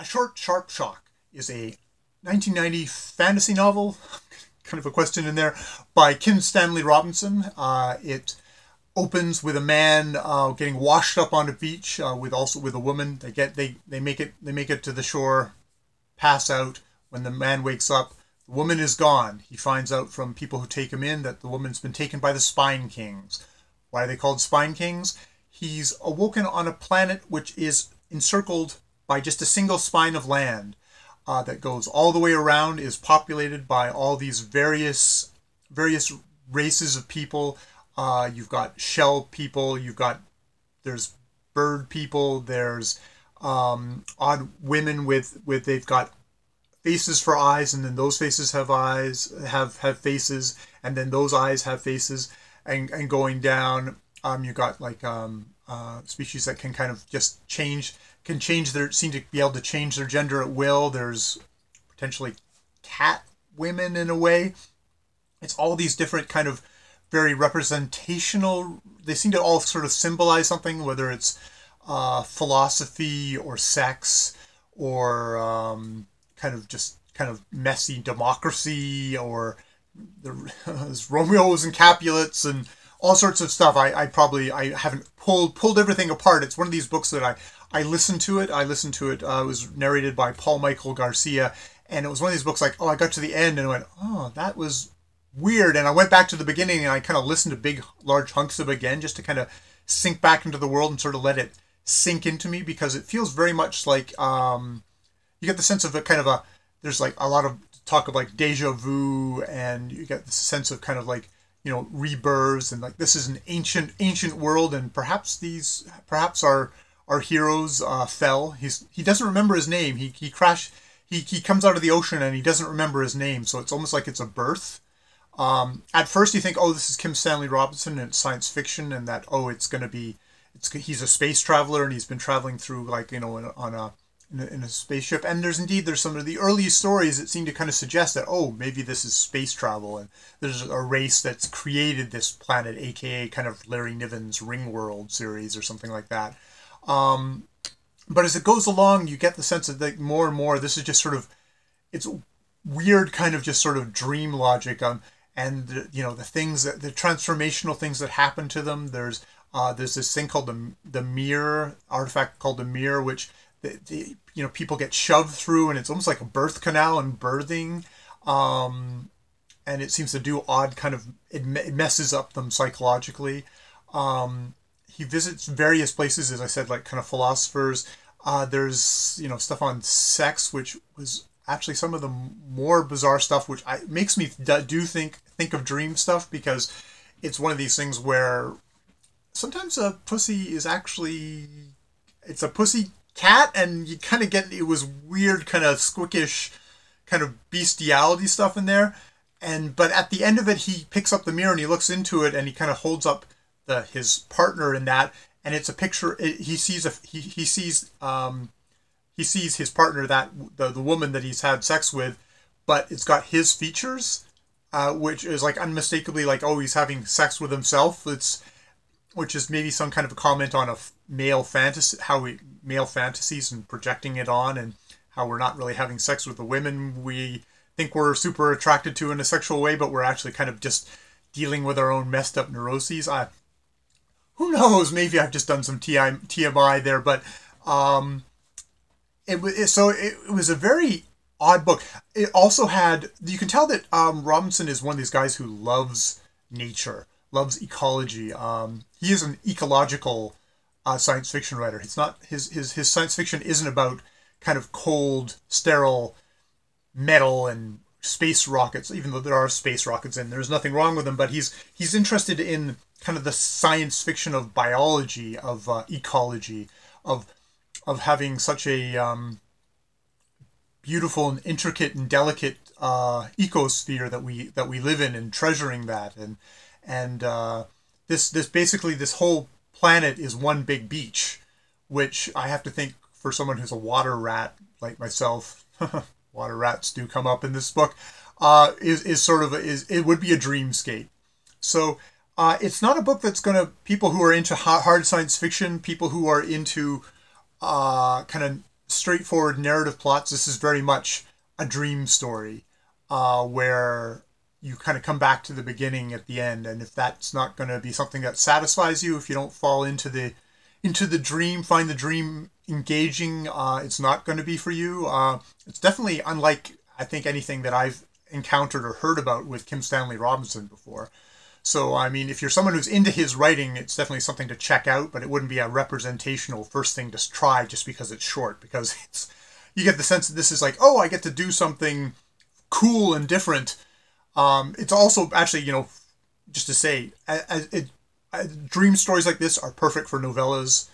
A Short Sharp Shock is a 1990 fantasy novel, kind of a question in there, by Kim Stanley Robinson. Uh, it opens with a man uh, getting washed up on a beach uh, with also with a woman. They get they they make it they make it to the shore, pass out. When the man wakes up, the woman is gone. He finds out from people who take him in that the woman's been taken by the Spine Kings. Why are they called Spine Kings? He's awoken on a planet which is encircled by just a single spine of land uh, that goes all the way around, is populated by all these various various races of people. Uh, you've got shell people. You've got there's bird people. There's um, odd women with with they've got faces for eyes, and then those faces have eyes have have faces, and then those eyes have faces, and and going down. Um, you got like um, uh, species that can kind of just change can change their seem to be able to change their gender at will. There's potentially cat women in a way. It's all these different kind of very representational. They seem to all sort of symbolize something, whether it's uh, philosophy or sex or um, kind of just kind of messy democracy or the Romeos and Capulets and all sorts of stuff. I, I probably I haven't pulled pulled everything apart. It's one of these books that I I listened to it. I listened to it. Uh, it was narrated by Paul Michael Garcia, and it was one of these books like oh I got to the end and I went oh that was weird, and I went back to the beginning and I kind of listened to big large hunks of it again just to kind of sink back into the world and sort of let it sink into me because it feels very much like um, you get the sense of a kind of a there's like a lot of talk of like deja vu and you get the sense of kind of like you know rebirths and like this is an ancient ancient world and perhaps these perhaps our our heroes uh, fell. He's he doesn't remember his name. He he crashed he, he comes out of the ocean and he doesn't remember his name. So it's almost like it's a birth. Um, at first you think oh this is kim stanley robinson and it's science fiction and that oh it's going to be it's he's a space traveler and he's been traveling through like you know on a in a, in a spaceship. And there's indeed there's some of the early stories that seem to kind of suggest that oh maybe this is space travel and there's a race that's created this planet, aka kind of Larry Niven's Ringworld series or something like that. Um, but as it goes along, you get the sense that more and more this is just sort of it's weird kind of just sort of dream logic um, and the, you know the things that the transformational things that happen to them there's uh, there's this thing called the the mirror artifact called the mirror which the, the, you know people get shoved through and it's almost like a birth canal and birthing um, and it seems to do odd kind of it, messes up them psychologically. Um, he visits various places as i said like kind of philosophers. Uh, there's you know stuff on sex which was actually some of the more bizarre stuff which I, makes me do think think of dream stuff because it's one of these things where sometimes a pussy is actually it's a pussy cat, and you kind of get it was weird, kind of squickish, kind of bestiality stuff in there. And but at the end of it, he picks up the mirror and he looks into it, and he kind of holds up the his partner in that, and it's a picture. It, he sees a he he sees um he sees his partner that the the woman that he's had sex with, but it's got his features. Uh, which is like unmistakably like oh he's having sex with himself it's which is maybe some kind of a comment on a male fantasy how we male fantasies and projecting it on and how we're not really having sex with the women we think we're super attracted to in a sexual way, but we're actually kind of just dealing with our own messed up neuroses. I, who knows? Maybe I've just done some TMI there, but um, it was so it, it was a very odd book. It also had you can tell that um, Robinson is one of these guys who loves nature, loves ecology. Um, he is an ecological uh, science fiction writer. It's not his his his science fiction isn't about kind of cold, sterile metal and space rockets. Even though there are space rockets and there's nothing wrong with them, but he's he's interested in kind of the science fiction of biology, of uh, ecology, of of having such a um, beautiful and intricate and delicate uh, ecosphere that we that we live in, and treasuring that, and and uh, this this basically this whole planet is one big beach, which I have to think for someone who's a water rat like myself, water rats do come up in this book, uh, is, is sort of, a, is it would be a dreamscape. So uh, it's not a book that's going to, people who are into hard science fiction, people who are into uh, kind of straightforward narrative plots. This is very much a dream story uh, where you kind of come back to the beginning at the end and if that's not going to be something that satisfies you if you don't fall into the into the dream find the dream engaging uh, it's not going to be for you. Uh, it's definitely unlike i think anything that i've encountered or heard about with kim stanley robinson before. So i mean if you're someone who's into his writing it's definitely something to check out but it wouldn't be a representational first thing to try just because it's short because it's you get the sense that this is like oh i get to do something cool and different um, it's also actually, you know, just to say, as, it, dream stories like this are perfect for novellas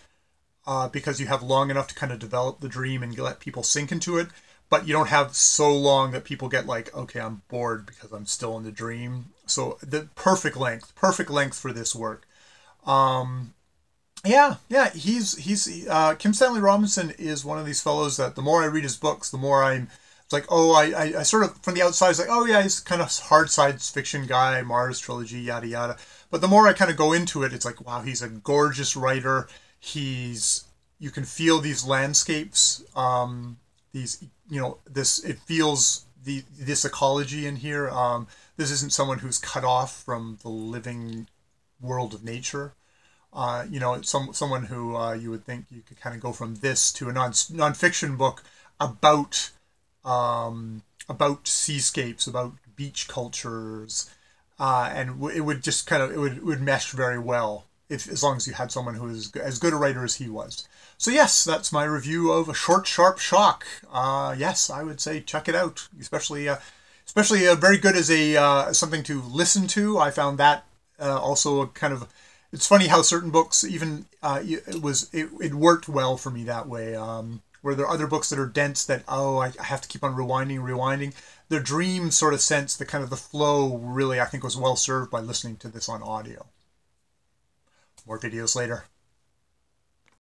uh, because you have long enough to kind of develop the dream and let people sink into it. But you don't have so long that people get like, okay, I'm bored because I'm still in the dream. So the perfect length, perfect length for this work. Um, yeah, yeah, he's he's uh, Kim Stanley Robinson is one of these fellows that the more I read his books, the more I'm like, oh, I, I, I sort of, from the outside, it's like, oh, yeah, he's kind of hard science fiction guy, Mars trilogy, yada, yada. But the more I kind of go into it, it's like, wow, he's a gorgeous writer. He's, you can feel these landscapes, um, these, you know, this, it feels the, this ecology in here. Um, this isn't someone who's cut off from the living world of nature. Uh, you know, some someone who uh, you would think you could kind of go from this to a non nonfiction book about um, about seascapes, about beach cultures, uh, and it would just kind of it would, it would mesh very well if as long as you had someone who is as good a writer as he was. So yes, that's my review of a short, sharp shock. Uh, yes, I would say check it out, especially uh, especially uh, very good as a uh, something to listen to. I found that uh, also a kind of it's funny how certain books even uh, it was it, it worked well for me that way. Um, where there are other books that are dense that oh I, have to keep on rewinding rewinding. The dream sort of sense the kind of the flow really i think was well served by listening to this on audio. More videos later